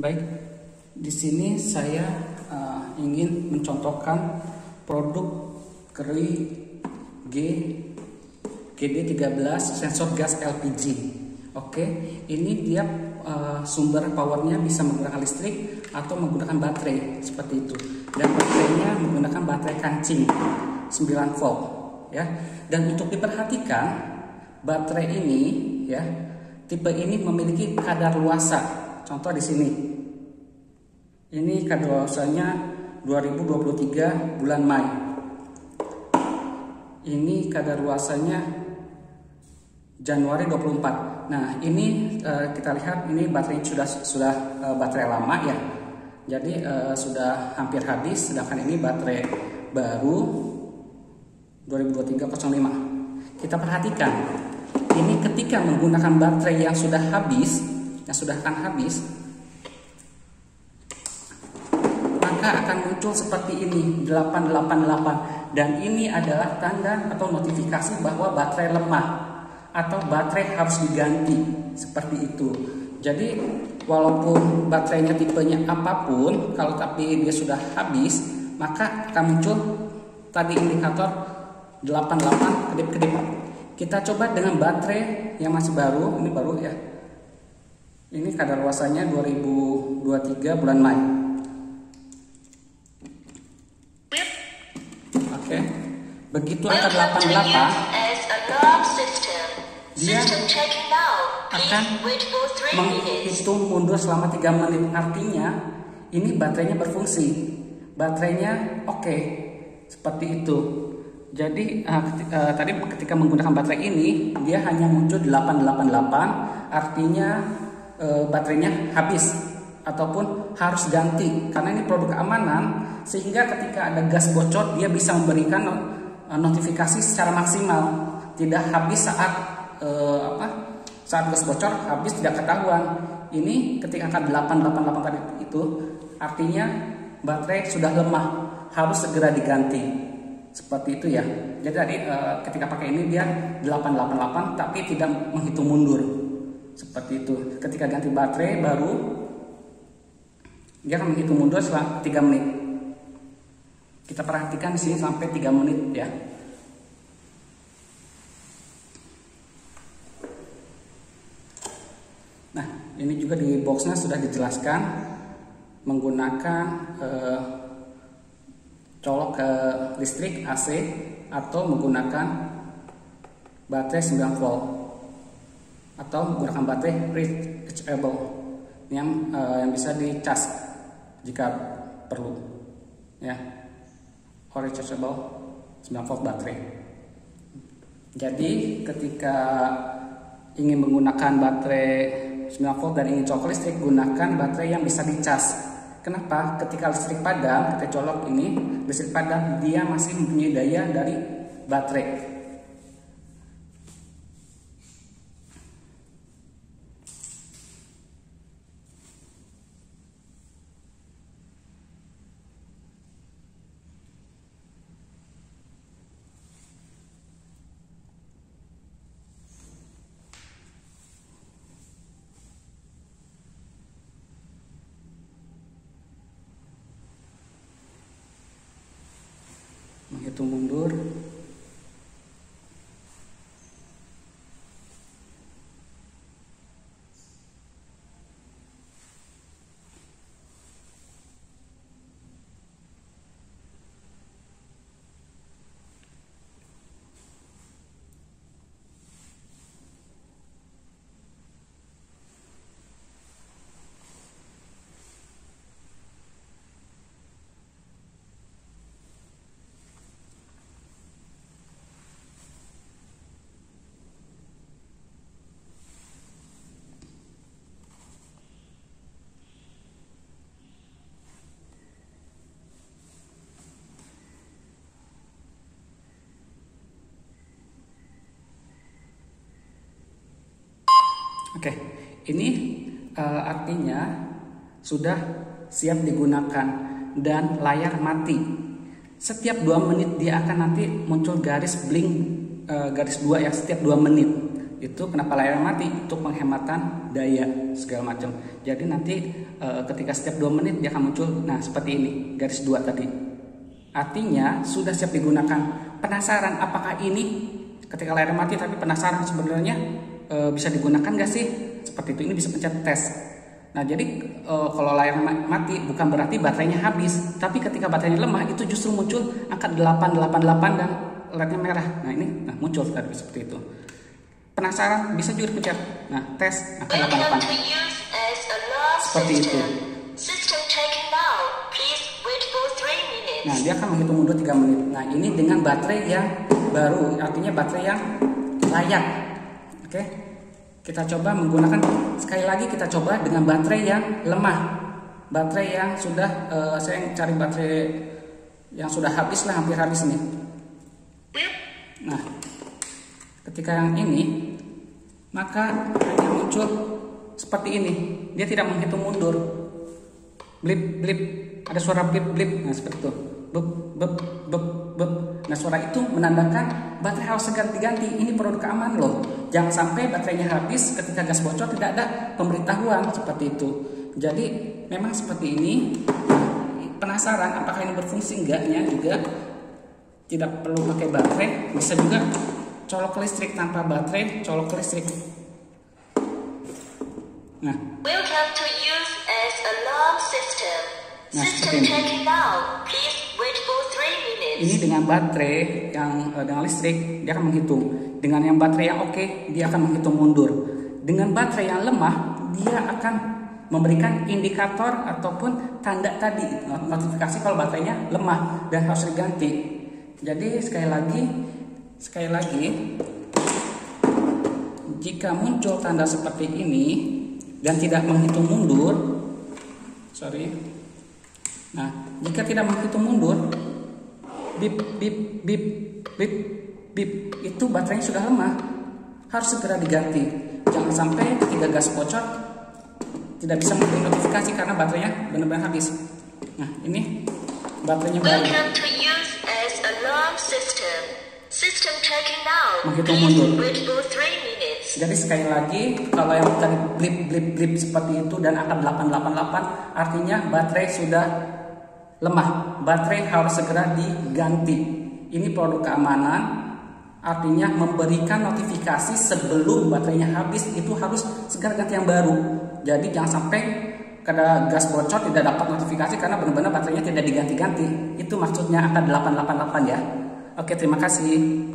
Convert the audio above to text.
Baik, di sini saya uh, ingin mencontohkan produk Keri G GD13 sensor gas LPG. Oke, ini dia uh, sumber powernya bisa menggunakan listrik atau menggunakan baterai seperti itu. Dan baterainya menggunakan baterai kancing 9 volt ya. Dan untuk diperhatikan baterai ini ya, tipe ini memiliki kadar luasa Contoh di sini. Ini kadaluarsanya 2023 bulan Mei. Ini kadaluarsanya Januari 24. Nah, ini uh, kita lihat ini baterai sudah sudah uh, baterai lama ya. Jadi uh, sudah hampir habis sedangkan ini baterai baru 2023 05. Kita perhatikan ini ketika menggunakan baterai yang sudah habis yang sudah akan habis maka akan muncul seperti ini 888 dan ini adalah tanda atau notifikasi bahwa baterai lemah atau baterai harus diganti seperti itu. Jadi walaupun baterainya tipenya apa pun kalau tapi dia sudah habis maka akan muncul tadi indikator 88 kedip-kedip. Kita coba dengan baterai yang masih baru ini baru ya ini kadar luasannya 2023 bulan Mei. Oke. Begitu angka 88 dia akan menghitung mundur selama 3 menit. Artinya ini baterainya berfungsi. Baterainya oke. Okay. Seperti itu. Jadi uh, uh, tadi ketika menggunakan baterai ini dia hanya muncul 888 artinya e, baterainya habis ataupun harus ganti. Karena ini produk keamanan sehingga ketika ada gas bocor dia bisa memberikan e, notifikasi secara maksimal. Tidak habis saat e, apa saat gas bocor habis tidak ketahuan. Ini ketika angka 888 tadi itu artinya baterai sudah lemah harus segera diganti. Seperti itu ya. Jadi tadi e, ketika pakai ini dia 888 tapi tidak menghitung mundur seperti itu. Ketika ganti baterai baru dia akan menghitung mundur selama 3 menit. Kita perhatikan di sini sampai 3 menit ya. Nah, ini juga di boxnya sudah dijelaskan menggunakan eh, colok ke listrik AC atau menggunakan baterai 9 volt atau menggunakan baterai rechargeable yang uh, yang bisa dicas jika perlu ya. Or rechargeable 9 volt baterai. Jadi ketika ingin menggunakan baterai 9 volt dan ingin colok listrik gunakan baterai yang bisa dicas kenapa? Ketika listrik padam kita colok ini listrik padam dia masih mempunyai daya dari baterai menghitung mundur Oke, ini uh, artinya sudah siap digunakan dan layar mati. Setiap dua menit dia akan nanti muncul garis blink uh, garis dua ya setiap dua menit. Itu kenapa layar mati untuk penghematan daya segala macam. Jadi nanti e, ketika setiap dua menit dia akan muncul nah seperti ini garis dua tadi. Artinya sudah siap digunakan. Penasaran apakah ini ketika layar mati tapi penasaran sebenarnya e, bisa digunakan gak sih? Seperti itu ini bisa pencet tes. Nah jadi e, kalau layar mati bukan berarti baterainya habis, tapi ketika baterainya lemah itu justru muncul angka 888 dan lednya merah. Nah ini nah, muncul tadi seperti itu. Penasaran bisa juga dipencet. Nah tes angka 88. Seperti itu. Nah dia akan menghitung mundur 3 menit. Nah ini dengan baterai yang baru, artinya baterai yang layak. Oke, kita coba menggunakan sekali lagi kita coba dengan baterai yang lemah, baterai yang sudah uh, saya cari baterai yang sudah habis lah hampir habis nih. Nah, ketika yang ini maka hanya muncul seperti ini, dia tidak menghitung mundur. Blip blip, ada suara blip blip, nah seperti itu. Bep bep bep bep. Nah suara itu menandakan baterai harus segera diganti. Ini produk keamanan loh. Jangan sampai baterainya habis ketika gas bocor tidak ada pemberitahuan seperti itu. Jadi memang seperti ini. Penasaran apakah ini berfungsi enggaknya juga tidak perlu pakai baterai. Bisa juga colok listrik tanpa baterai, colok listrik. Nah. Welcome to use as alarm system. Nah, system checking now. Please ini dengan baterai yang uh, dengan listrik dia akan menghitung. Dengan yang baterai yang oke okay, dia akan menghitung mundur. Dengan baterai yang lemah dia akan memberikan indikator ataupun tanda tadi notifikasi kalau baterainya lemah dan harus diganti. Jadi sekali lagi sekali lagi jika muncul tanda seperti ini dan tidak menghitung mundur sorry nah jika tidak menghitung mundur bip bip bip bip bip. Itu baterainya sudah lemah. Harus segera diganti. Jangan sampai ketika gas bocor tidak bisa memberi notifikasi karena baterainya benar-benar habis. Nah ini baterainya baru. Menghitung mundur. Jadi sekali lagi kalau yang tadi blip blip blip seperti itu dan akan 888 artinya baterai sudah lemah, baterai harus segera diganti. Ini produk keamanan, artinya memberikan notifikasi sebelum baterainya habis itu harus segera ganti yang baru. Jadi jangan sampai kada gas bocor tidak dapat notifikasi karena benar-benar baterainya tidak diganti-ganti. Itu maksudnya angka 888 ya. Oke, terima kasih.